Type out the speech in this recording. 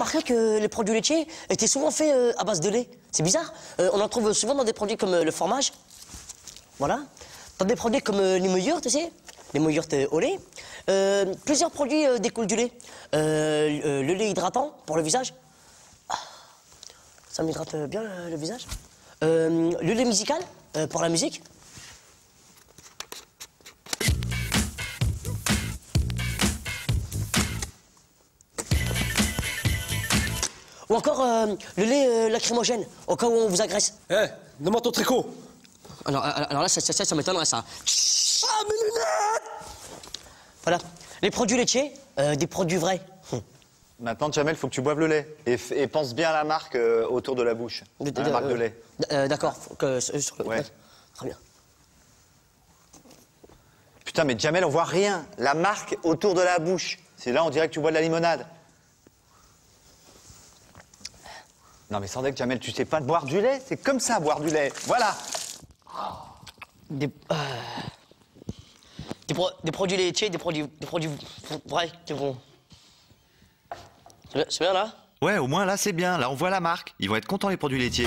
remarqué que les produits laitiers étaient souvent faits euh, à base de lait. C'est bizarre. Euh, on en trouve souvent dans des produits comme euh, le fromage. Voilà. Dans des produits comme les meilleurs, tu sais, les meilleurs au lait. Plusieurs produits découlent du lait. Le lait hydratant pour le visage. Ah, ça m'hydrate bien le visage. Le lait musical pour la musique. Ou encore euh, le lait euh, lacrymogène, au cas où on vous agresse. Eh, demande ton tricot. Alors, alors alors là, ça, ça, ça, ça m'étonnerait, ça. Ah, mes lunettes Voilà. Les produits laitiers, euh, des produits vrais. Hum. Maintenant, Jamel, faut que tu boives le lait. Et, pense bien à la marque euh, autour de la bouche. De- Hein, de- la marque de euh, lait. euh, D'accord. euh, Ouais. Très bien. Putain, mais Jamel, on voit rien. La marque autour de la bouche. C'est là, on dirait que tu bois de la limonade. Non, mais sans deck, Jamel, tu sais pas boire du lait. C'est comme ça, boire du lait. Voilà. Des, euh, des, pro- des produits laitiers, des produits, des produits vrais qui vont. C'est bien là? Ouais, au moins là c'est bien, là on voit la marque. Ils vont être contents les produits laitiers.